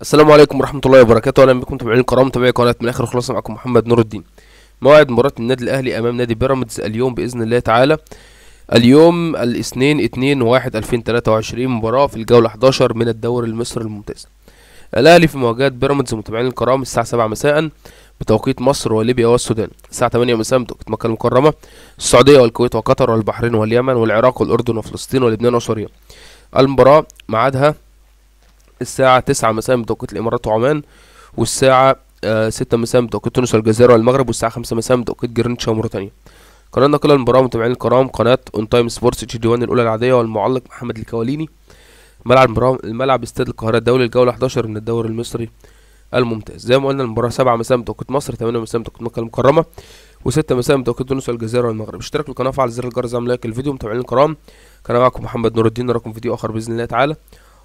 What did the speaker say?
السلام عليكم ورحمة الله وبركاته. أهلا بكم متابعين الكرام متابعي قناة من آخر خلاصة معكم محمد نور الدين. موعد مباراة النادي الأهلي أمام نادي بيراميدز اليوم بإذن الله تعالى. اليوم الاثنين اتنين واحد ألفين تلاتة وعشرين مباراة في الجولة 11 من الدوري المصري الممتاز. الأهلي في مواجهة بيراميدز متابعين الكرام الساعة سبعة مساء بتوقيت مصر وليبيا والسودان. الساعة 8 مساء بتوقيت مكة المكرمة السعودية والكويت وقطر والبحرين واليمن والعراق والأردن وفلسطين ولبنان وسوريا. المباراة ميعادها الساعة تسعة مساء بتوقيت الإمارات وعمان والساعة آه ستة مساء بتوقيت تونس والجزائر والمغرب والساعة خمسة مساء بتوقيت جرينتش وموريتانيا قناة نقل المباراة متابعين الكرام قناة اون تايم سبورتس HD 1 الأولى العادية والمعلق محمد الكواليني. ملعب المباراة الملعب استاد القاهرة الدولي الجولة 11 من الدوري المصري الممتاز. زي ما قلنا المباراة سبعة مساء بتوقيت مصر تمانية مساء بتوقيت مكة المكرمة وستة مساء بتوقيت تونس والجزائر والمغرب. اشترك في القناة وفعل زر الجرس اعمل like الفيديو متابعين الكرام. كان معكم محمد نور الدين نراكم فيديو آخر بإذن الله تعالى.